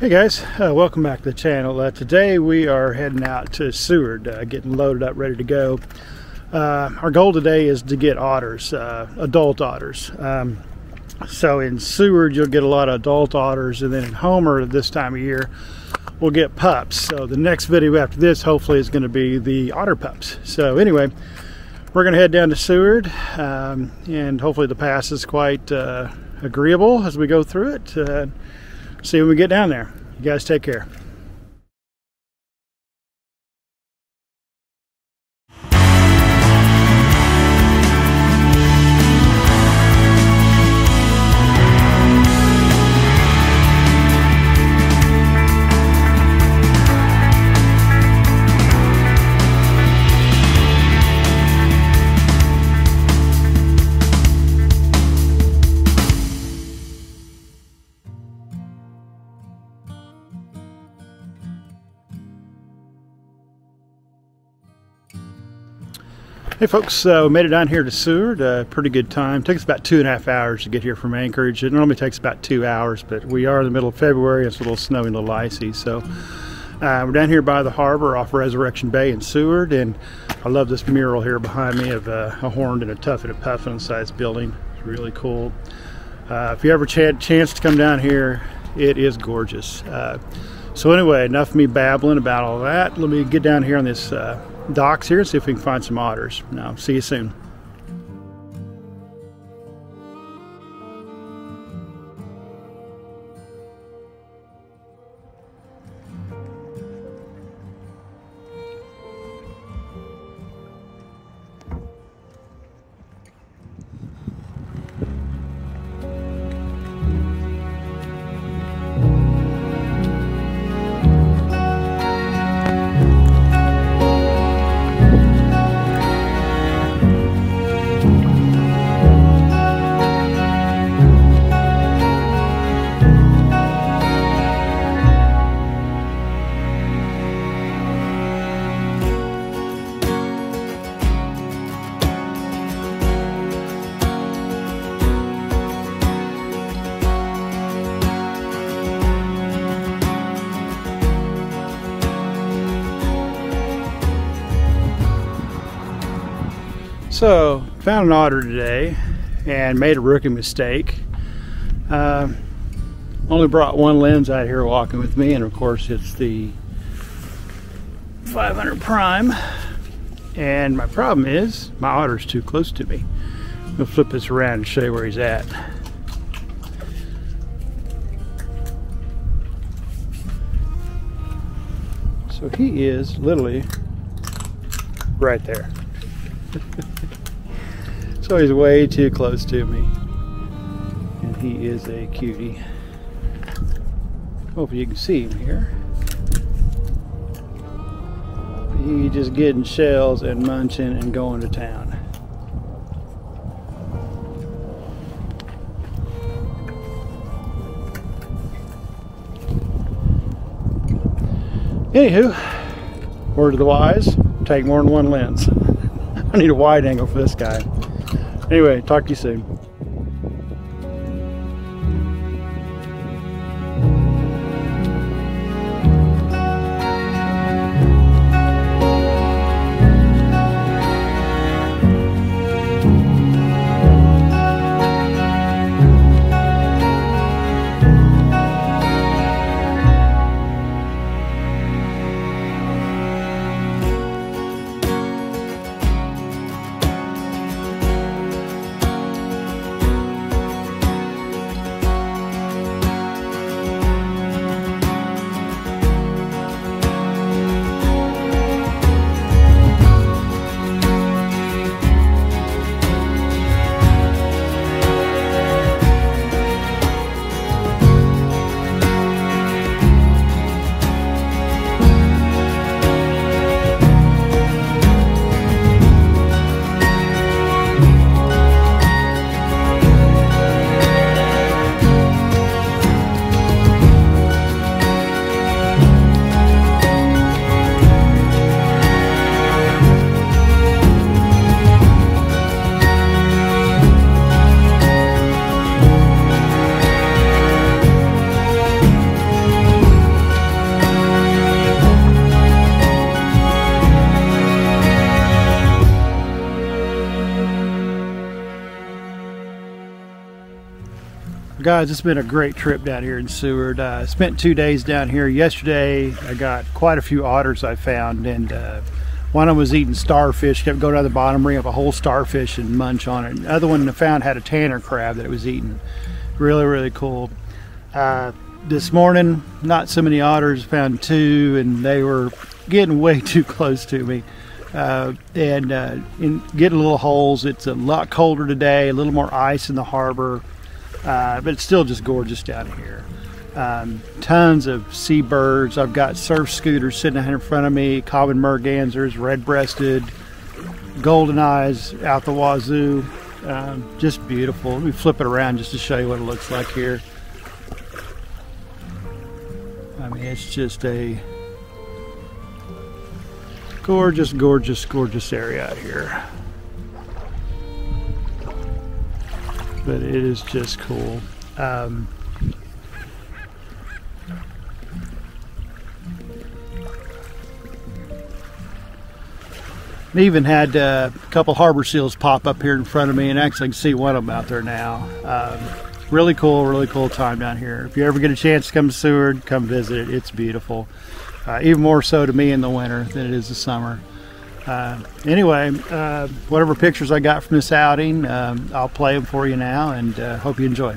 Hey guys, uh, welcome back to the channel. Uh, today we are heading out to Seward, uh, getting loaded up, ready to go. Uh, our goal today is to get otters, uh, adult otters. Um, so in Seward you'll get a lot of adult otters and then in Homer this time of year we'll get pups. So the next video after this hopefully is going to be the otter pups. So anyway, we're going to head down to Seward um, and hopefully the pass is quite uh, agreeable as we go through it see when we get down there. You guys take care. Hey folks, uh, we made it down here to Seward. Uh, pretty good time. Takes about two and a half hours to get here from Anchorage. It normally takes about two hours, but we are in the middle of February. It's a little snowy, a little icy. So uh, we're down here by the harbor off Resurrection Bay in Seward, and I love this mural here behind me of uh, a horned and a tufted and a puffin sized building. It's really cool. Uh, if you ever a chance to come down here, it is gorgeous. Uh, so anyway, enough of me babbling about all that. Let me get down here on this docks here and see if we can find some otters. Now, see you soon. So, found an otter today and made a rookie mistake. Uh, only brought one lens out here walking with me, and of course, it's the 500 prime. And my problem is, my otter's too close to me. I'll flip this around and show you where he's at. So he is literally right there. so he's way too close to me. And he is a cutie. Hope you can see him here. He just getting shells and munching and going to town. Anywho, word of the wise, take more than one lens. I need a wide angle for this guy. Anyway, talk to you soon. Guys, it's been a great trip down here in Seward. I uh, spent two days down here. Yesterday, I got quite a few otters I found, and uh, one of them was eating starfish, kept going down the bottom, bring up a whole starfish and munch on it. another one I found had a tanner crab that it was eating. Really, really cool. Uh, this morning, not so many otters, found two, and they were getting way too close to me. Uh, and uh, getting little holes. It's a lot colder today, a little more ice in the harbor. Uh, but it's still just gorgeous down here. Um, tons of seabirds. I've got surf scoters sitting out in front of me, common mergansers, red-breasted, golden eyes out the wazoo. Um, just beautiful. Let me flip it around just to show you what it looks like here. I mean, it's just a gorgeous, gorgeous, gorgeous area out here. But it is just cool. Um, even had uh, a couple harbor seals pop up here in front of me, and actually can see one of them out there now. Um, really cool, really cool time down here. If you ever get a chance to come to Seward, come visit it. It's beautiful. Uh, even more so to me in the winter than it is the summer. Uh, anyway, uh, whatever pictures I got from this outing, um, I'll play them for you now and uh, hope you enjoy.